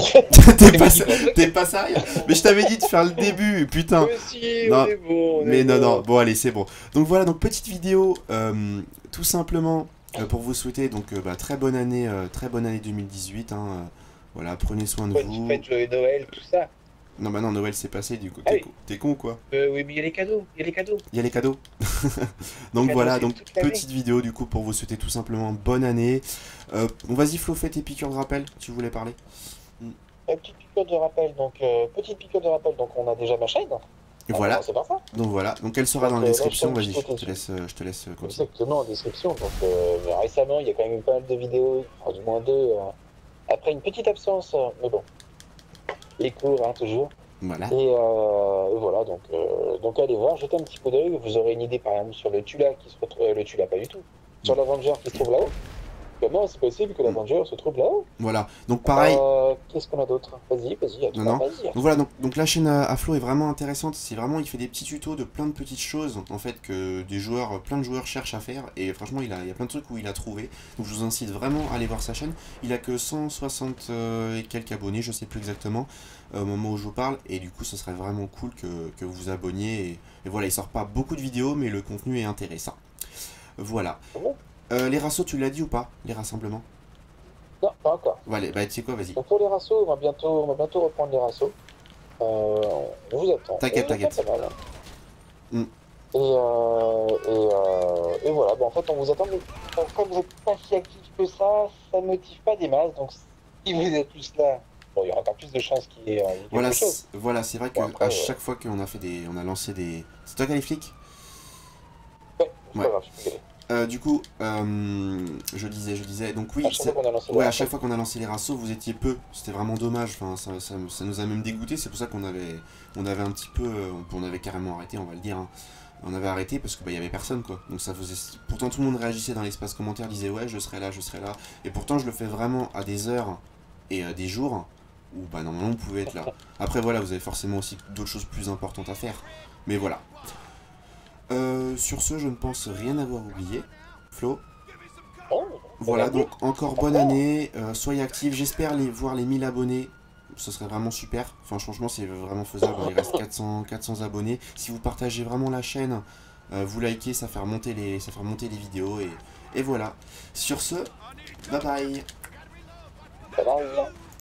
T'es pas, t'es pas sérieux Mais je t'avais dit de faire le début, putain. Non, mais non, non, bon allez, c'est bon. Donc voilà, donc petite vidéo, euh, tout simplement euh, pour vous souhaiter donc euh, bah, très bonne année, très bonne année 2018. Hein, voilà, prenez soin de vous. Faites le Noël, tout ça. Non, bah non, Noël c'est passé du coup. Ah t'es con, quoi? Oui, mais il y a les cadeaux, il y a les cadeaux. Il y a les cadeaux. donc voilà, donc petite vidéo du coup pour vous souhaiter tout simplement bonne année. vas-y Flo, fais tes piqûres de rappel, tu voulais parler? Petite piqûre de rappel, donc euh, petite piqûre de rappel, donc on a déjà ma chaîne. voilà. Donc voilà. Donc elle sera dans la euh, description. Vas-y, je te laisse, je te laisse Exactement en description. Donc euh, récemment, il y a quand même eu pas mal de vidéos, enfin, du moins deux. après une petite absence, mais bon, les cours hein, toujours. Voilà. Et voilà, donc donc allez voir, jetez un petit coup d'œil. Vous aurez une idée par exemple sur le Tula qui se retrouve, le Tula pas du tout, sur l'Avenger qui se trouve là-haut. Comment c'est possible que l'Avenger se trouve là-haut? Voilà, donc pareil. Qu'est-ce qu'on a d'autre? Vas-y, vas-y, non, non. Donc voilà, donc, donc, la chaîne à Flo est vraiment intéressante. C'est vraiment, il fait des petits tutos de plein de petites choses en fait que des joueurs, plein de joueurs cherchent à faire. Et franchement, il, a, il y a plein de trucs où il a trouvé. Donc je vous incite vraiment à aller voir sa chaîne. Il a que 160 euh, et quelques abonnés, je sais plus exactement euh, au moment où je vous parle. Et du coup, ce serait vraiment cool que, que vous vous abonniez. Et, voilà, il sort pas beaucoup de vidéos, mais le contenu est intéressant. Voilà. Ah euh, les rassos, tu l'as dit ou pas? Les rassemblements Non, pas encore. Allez, bah tu sais quoi, vas-y. pour les rassos, on va bientôt, on va bientôt reprendre les rassos. Euh, on vous attend. T'inquiète, t'inquiète. Mm. Et, euh, et, euh, et, voilà, bon, en fait, on vous attend, mais comme vous n'êtes pas si actif que ça, ça ne motive pas des masses. Donc, si vous êtes tous là, bon, il y aura encore plus de chances qu'il y ait quelque voilà, chose. Voilà, c'est vrai qu'à chaque fois qu'on a fait des, on a lancé des. C'est toi qui as les flics? Ouais, c'est pas grave, je peux euh, du coup, euh, je disais, je disais, donc oui, ouais, à chaque fois qu'on a lancé les rassos, vous étiez peu, c'était vraiment dommage, enfin, ça, ça, nous a même dégoûté, c'est pour ça qu'on avait, on avait un petit peu, euh, on avait carrément arrêté, on va le dire, hein. on avait arrêté parce qu'il bah, y avait personne, quoi, donc ça faisait, pourtant tout le monde réagissait dans l'espace commentaire, disait ouais, je serai là, je serai là, et pourtant je le fais vraiment à des heures et à des jours où, bah, normalement, on pouvait être là. Après, voilà, vous avez forcément aussi d'autres choses plus importantes à faire, mais voilà. Euh, sur ce, je ne pense rien avoir oublié. Flo Voilà, donc encore bonne année, euh, soyez actifs, j'espère les, voir les 1000 abonnés, ce serait vraiment super, enfin franchement c'est vraiment faisable, il reste 400, 400 abonnés, si vous partagez vraiment la chaîne, euh, vous likez, ça fait remonter les, ça fait remonter les vidéos, et, et voilà. Sur ce, bye bye. Bye bye